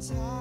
time.